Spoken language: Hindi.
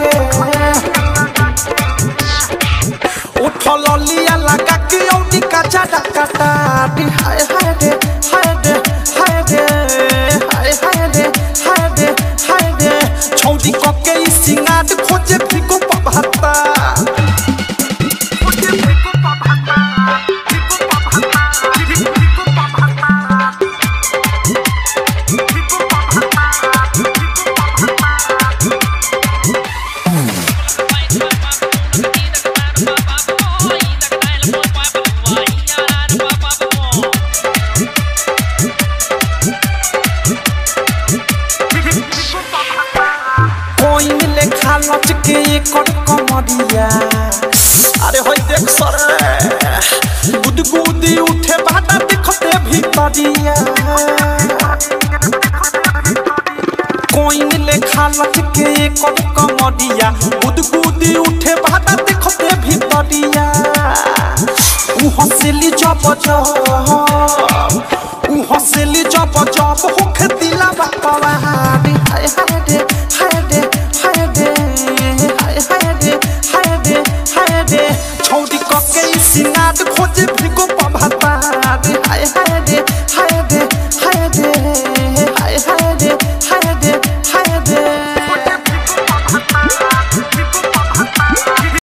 लगा उठल लिया लगा के औनी का जाडा खालच कमरिया अरे होय देख सर, गुदगुदी उठे बाटा देखते भीतरिया कोई मिले खालच के एकर कमरिया गुदगुदी उठे बाटा देखते भीतरिया उ हंसली जब जब उ हंसली बापा सिंगार खोजे फिको पभता रे हाय हाय रे